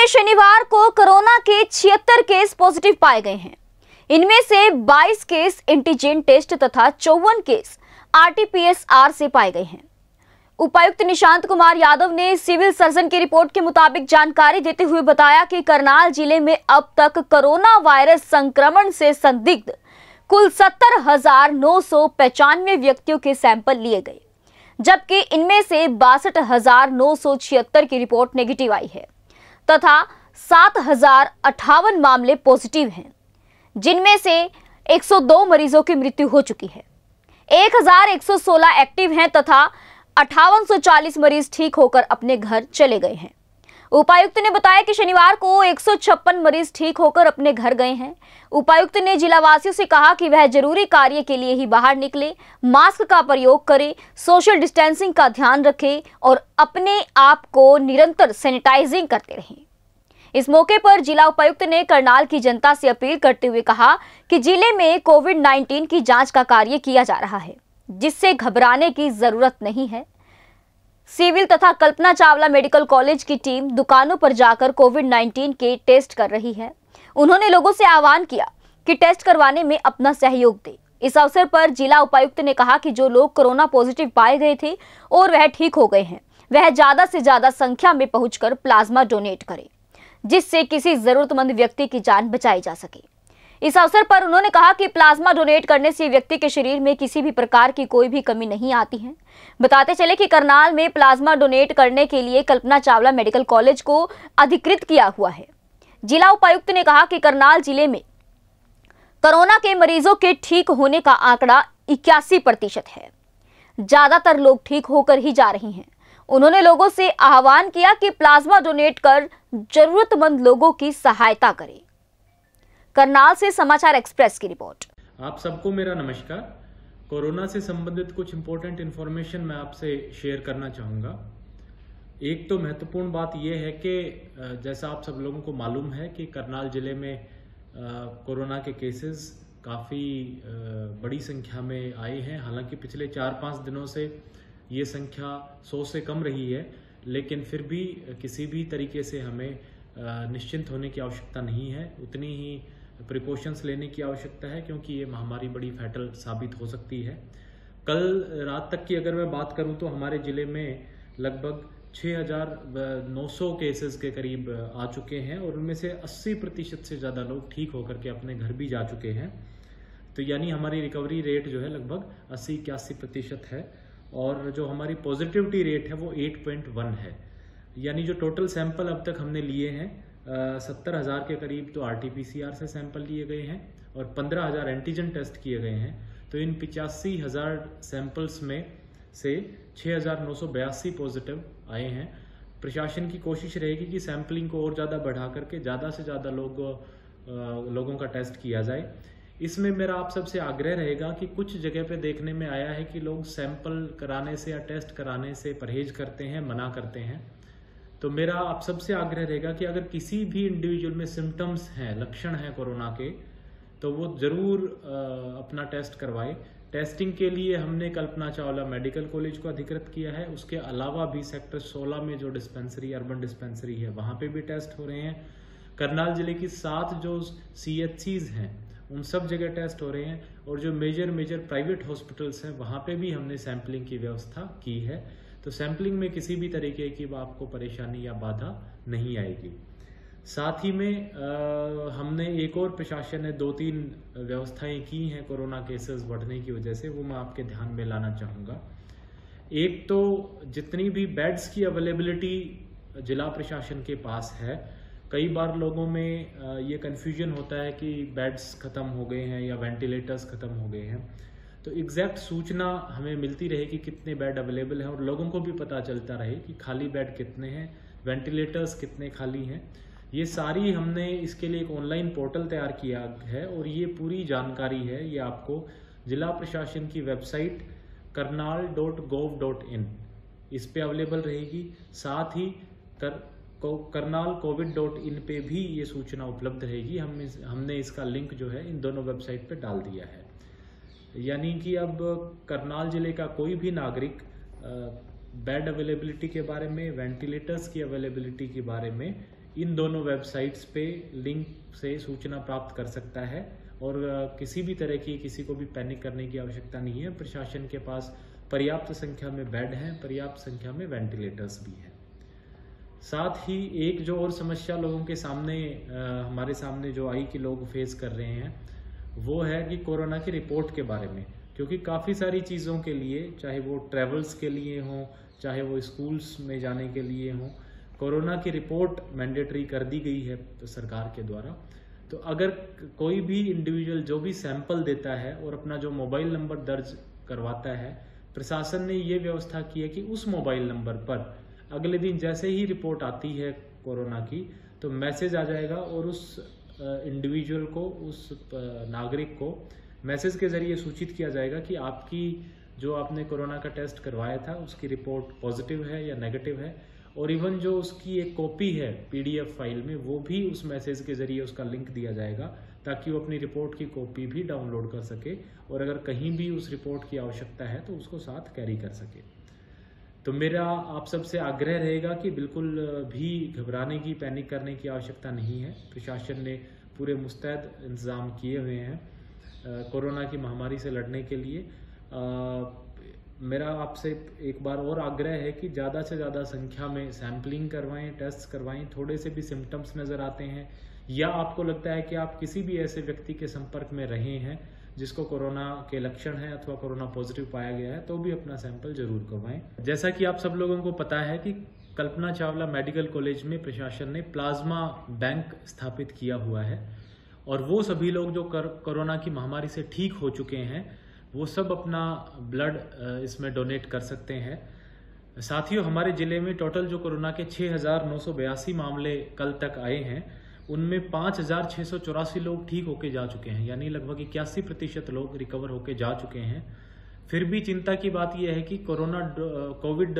में शनिवार को कोरोना के छिहत्तर केस पॉजिटिव पाए गए हैं। इनमें से 22 केस एंटीजन टेस्ट तथा चौवन केस आरटीपीएसआर से पाए गए हैं। उपायुक्त निशांत कुमार यादव ने सिविल सर्जन की रिपोर्ट के मुताबिक जानकारी देते हुए बताया कि करनाल ज़िले में अब तक कोरोना वायरस संक्रमण से संदिग्ध कुल सत्तर हज़ार नौ सौ पचानवे व्यक्तियों के सैंपल लिए गए, जबकि इनमें से बासठ हज़ार नौ सौ छिहत्तर की रिपोर्ट नेगेटिव आई है। तथा सात हज़ार अठावन मामले पॉजिटिव हैं, जिनमें से 102 मरीजों की मृत्यु हो चुकी है। 1116 एक्टिव हैं तथा अठावन मरीज़ ठीक होकर अपने घर चले गए हैं। उपायुक्त ने बताया कि शनिवार को 156 मरीज़ ठीक होकर अपने घर गए हैं। उपायुक्त ने जिलावासियों से कहा कि वह ज़रूरी कार्य के लिए ही बाहर निकले, मास्क का प्रयोग करें, सोशल डिस्टेंसिंग का ध्यान रखें और अपने आप को निरंतर सैनिटाइजिंग करते रहें। इस मौके पर जिला उपायुक्त ने करनाल की जनता से अपील करते हुए कहा कि ज़िले में कोविड 19 की जाँच का कार्य किया जा रहा है, जिससे घबराने की ज़रूरत नहीं है। सिविल तथा कल्पना चावला मेडिकल कॉलेज की टीम दुकानों पर जाकर कोविड 19 के टेस्ट कर रही है। उन्होंने लोगों से आह्वान किया कि टेस्ट करवाने में अपना सहयोग दे। इस अवसर पर जिला उपायुक्त ने कहा कि जो लोग कोरोना पॉजिटिव पाए गए थे और वह ठीक हो गए हैं, वह ज़्यादा से ज़्यादा संख्या में पहुंचकर प्लाज्मा डोनेट करें, जिससे किसी जरूरतमंद व्यक्ति की जान बचाई जा सके। इस अवसर पर उन्होंने कहा कि प्लाज्मा डोनेट करने से व्यक्ति के शरीर में किसी भी प्रकार की कोई भी कमी नहीं आती है। बताते चले कि करनाल में प्लाज्मा डोनेट करने के लिए कल्पना चावला मेडिकल कॉलेज को अधिकृत किया हुआ है। जिला उपायुक्त ने कहा कि करनाल ज़िले में कोरोना के मरीजों के ठीक होने का आंकड़ा इक्यासी प्रतिशत है। ज़्यादातर लोग ठीक होकर ही जा रहे हैं। उन्होंने लोगों से आह्वान किया कि प्लाज्मा डोनेट कर जरूरतमंद लोगों की सहायता करें। करनाल से समाचार एक्सप्रेस की रिपोर्ट। आप सबको मेरा नमस्कार। कोरोना से संबंधित कुछ इम्पोर्टेंट इन्फॉर्मेशन मैं आपसे शेयर करना चाहूँगा। एक तो महत्वपूर्ण बात यह है कि जैसा आप सब लोगों को मालूम है कि करनाल ज़िले में कोरोना के केसेस काफ़ी बड़ी संख्या में आए हैं। हालाँकि पिछले चार पाँच दिनों से ये संख्या सौ से कम रही है, लेकिन फिर भी किसी भी तरीके से हमें निश्चिंत होने की आवश्यकता नहीं है। उतनी ही प्रिकॉशंस लेने की आवश्यकता है क्योंकि ये महामारी बड़ी फैटल साबित हो सकती है। कल रात तक की अगर मैं बात करूँ तो हमारे ज़िले में लगभग 6,900 केसेस के करीब आ चुके हैं और उनमें से 80 प्रतिशत से ज़्यादा लोग ठीक होकर के अपने घर भी जा चुके हैं। तो यानी हमारी रिकवरी रेट जो है लगभग अस्सी इक्यासी प्रतिशत है और जो हमारी पॉजिटिविटी रेट है वो 8.1 है। यानी जो टोटल सैंपल अब तक हमने लिए हैं सत्तर हज़ार के करीब तो आरटीपीसीआर से सैंपल लिए गए हैं और पंद्रह हज़ार एंटीजन टेस्ट किए गए हैं। तो इन पिचासी हज़ार सैंपल्स में से छः हज़ार नौ सौ बयासी पॉजिटिव आए हैं। प्रशासन की कोशिश रहेगी कि सैंपलिंग को और ज़्यादा बढ़ा करके ज़्यादा से ज़्यादा लोग लोगों का टेस्ट किया जाए। इसमें मेरा आप सबसे आग्रह रहेगा कि कुछ जगह पे देखने में आया है कि लोग सैंपल कराने से या टेस्ट कराने से परहेज करते हैं, मना करते हैं। तो मेरा आप सबसे आग्रह रहेगा कि अगर किसी भी इंडिविजुअल में सिम्टम्स हैं, लक्षण हैं कोरोना के तो वो ज़रूर अपना टेस्ट करवाए। टेस्टिंग के लिए हमने कल्पना चावला मेडिकल कॉलेज को अधिकृत किया है। उसके अलावा भी सेक्टर 16 में जो डिस्पेंसरी अर्बन डिस्पेंसरी है, वहाँ पे भी टेस्ट हो रहे हैं। करनाल ज़िले की सात जो सी हैं, उन सब जगह टेस्ट हो रहे हैं। और जो मेजर मेजर प्राइवेट हॉस्पिटल्स हैं, वहाँ पे भी हमने सैंपलिंग की व्यवस्था की है। तो सैम्पलिंग में किसी भी तरीके की आपको परेशानी या बाधा नहीं आएगी। साथ ही में आ, हमने एक और प्रशासन ने दो तीन व्यवस्थाएँ की हैं कोरोना केसेस बढ़ने की वजह से वो मैं आपके ध्यान में लाना चाहूँगा। एक तो जितनी भी बेड्स की अवेलेबिलिटी जिला प्रशासन के पास है कई बार लोगों में ये कन्फ्यूज़न होता है कि बेड्स ख़त्म हो गए हैं या वेंटिलेटर्स ख़त्म हो गए हैं। तो एग्जैक्ट सूचना हमें मिलती रहे कि कितने बेड अवेलेबल हैं और लोगों को भी पता चलता रहे कि खाली बेड कितने हैं वेंटिलेटर्स कितने खाली हैं। ये सारी हमने इसके लिए एक ऑनलाइन पोर्टल तैयार किया है और ये पूरी जानकारी है ये आपको जिला प्रशासन की website Karnal dot gov dot in इस पे अवेलेबल रहेगी। साथ ही कर को, करनाल कोविड डॉट इन पे भी ये सूचना उपलब्ध रहेगी। हम इस, हमने इसका लिंक जो है इन दोनों वेबसाइट पे डाल दिया है। यानी कि अब करनाल ज़िले का कोई भी नागरिक बेड अवेलेबिलिटी के बारे में वेंटिलेटर्स की अवेलेबिलिटी के बारे में इन दोनों वेबसाइट्स पे लिंक से सूचना प्राप्त कर सकता है। और किसी भी तरह की किसी को भी पैनिक करने की आवश्यकता नहीं है। प्रशासन के पास पर्याप्त संख्या में बेड हैं पर्याप्त संख्या में वेंटिलेटर्स भी हैं। साथ ही एक जो और समस्या लोगों के सामने आ, हमारे सामने जो आई कि लोग फेस कर रहे हैं वो है कि कोरोना की रिपोर्ट के बारे में, क्योंकि काफ़ी सारी चीज़ों के लिए, चाहे वो ट्रेवल्स के लिए हों, चाहे वो स्कूल्स में जाने के लिए हों, कोरोना की रिपोर्ट मैंडेटरी कर दी गई है तो सरकार के द्वारा। तो अगर कोई भी इंडिविजुअल जो भी सैंपल देता है और अपना जो मोबाइल नंबर दर्ज करवाता है, प्रशासन ने ये व्यवस्था की है कि उस मोबाइल नंबर पर अगले दिन जैसे ही रिपोर्ट आती है कोरोना की तो मैसेज आ जाएगा और उस इंडिविजुअल को, उस नागरिक को मैसेज के ज़रिए सूचित किया जाएगा कि आपकी जो आपने कोरोना का टेस्ट करवाया था, उसकी रिपोर्ट पॉजिटिव है या नेगेटिव है और इवन जो उसकी एक कॉपी है पीडीएफ फ़ाइल में, वो भी उस मैसेज के ज़रिए उसका लिंक दिया जाएगा ताकि वो अपनी रिपोर्ट की कॉपी भी डाउनलोड कर सके और अगर कहीं भी उस रिपोर्ट की आवश्यकता है तो उसको साथ कैरी कर सके। तो मेरा आप सबसे आग्रह रहेगा कि बिल्कुल भी घबराने की पैनिक करने की आवश्यकता नहीं है। प्रशासन ने पूरे मुस्तैद इंतज़ाम किए हुए हैं कोरोना की महामारी से लड़ने के लिए। आ, मेरा आपसे एक बार और आग्रह है कि ज़्यादा से ज़्यादा संख्या में सैम्पलिंग करवाएँ टेस्ट करवाएँ थोड़े से भी सिम्टम्स नज़र आते हैं या आपको लगता है कि आप किसी भी ऐसे व्यक्ति के संपर्क में रहे हैं जिसको कोरोना के लक्षण है अथवा कोरोना पॉजिटिव पाया गया है तो भी अपना सैंपल ज़रूर करवाएँ। जैसा कि आप सब लोगों को पता है कि कल्पना चावला मेडिकल कॉलेज में प्रशासन ने प्लाज्मा बैंक स्थापित किया हुआ है और वो सभी लोग जो कोरोना की महामारी से ठीक हो चुके हैं, वो सब अपना ब्लड इसमें डोनेट कर सकते हैं। साथियों, हमारे ज़िले में टोटल जो कोरोना के छः मामले कल तक आए हैं उनमें पाँच हज़ार छः सौ चौरासी लोग ठीक होके जा चुके हैं, यानी लगभग इक्यासी प्रतिशत लोग रिकवर होके जा चुके हैं। फिर भी चिंता की बात यह है कि कोरोना कोविड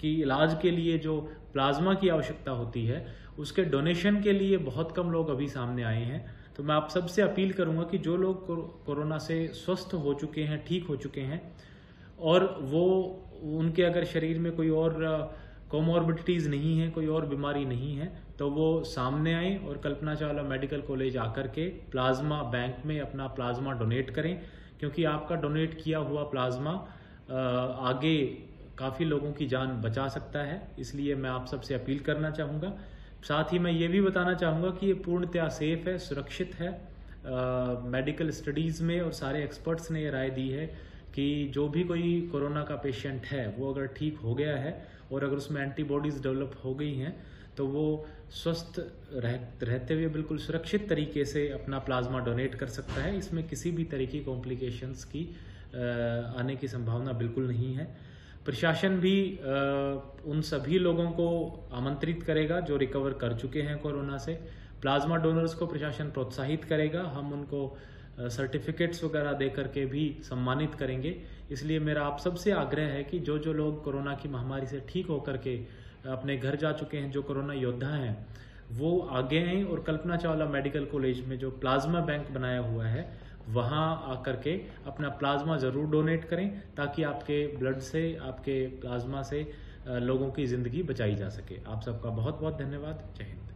की इलाज के लिए जो प्लाज्मा की आवश्यकता होती है, उसके डोनेशन के लिए बहुत कम लोग अभी सामने आए हैं। तो मैं आप सबसे अपील करूँगा कि जो लोग कोरोना से स्वस्थ हो चुके हैं, ठीक हो चुके हैं, और वो, उनके अगर शरीर में कोई और, कोमोरबिडिटीज़ नहीं है, कोई और बीमारी नहीं है तो वो सामने आए और कल्पना चावला मेडिकल कॉलेज आकर के प्लाज्मा बैंक में अपना प्लाज्मा डोनेट करें, क्योंकि आपका डोनेट किया हुआ प्लाज्मा आगे काफ़ी लोगों की जान बचा सकता है, इसलिए मैं आप सबसे अपील करना चाहूँगा। साथ ही मैं ये भी बताना चाहूँगा कि ये पूर्णतया सेफ़ है, सुरक्षित है। मेडिकल स्टडीज़ में और सारे एक्सपर्ट्स ने ये राय दी है कि जो भी कोई कोरोना का पेशेंट है, वो अगर ठीक हो गया है और अगर उसमें एंटीबॉडीज़ डेवलप हो गई हैं तो वो स्वस्थ रह, रहते हुए बिल्कुल सुरक्षित तरीके से अपना प्लाज्मा डोनेट कर सकता है। इसमें किसी भी तरह की कॉम्प्लिकेशंस की आने की संभावना बिल्कुल नहीं है। प्रशासन भी उन सभी लोगों को आमंत्रित करेगा जो रिकवर कर चुके हैं कोरोना से। प्लाज्मा डोनर्स को प्रशासन प्रोत्साहित करेगा। हम उनको सर्टिफिकेट्स वगैरह दे करके भी सम्मानित करेंगे। इसलिए मेरा आप सबसे आग्रह है कि जो जो लोग कोरोना की महामारी से ठीक होकर के अपने घर जा चुके हैं, जो कोरोना योद्धा हैं, वो आगे आए और कल्पना चावला मेडिकल कॉलेज में जो प्लाज्मा बैंक बनाया हुआ है, वहाँ आकर के अपना प्लाज्मा ज़रूर डोनेट करें, ताकि आपके ब्लड से, आपके प्लाज्मा से लोगों की ज़िंदगी बचाई जा सके। आप सबका बहुत बहुत धन्यवाद। जय हिंद।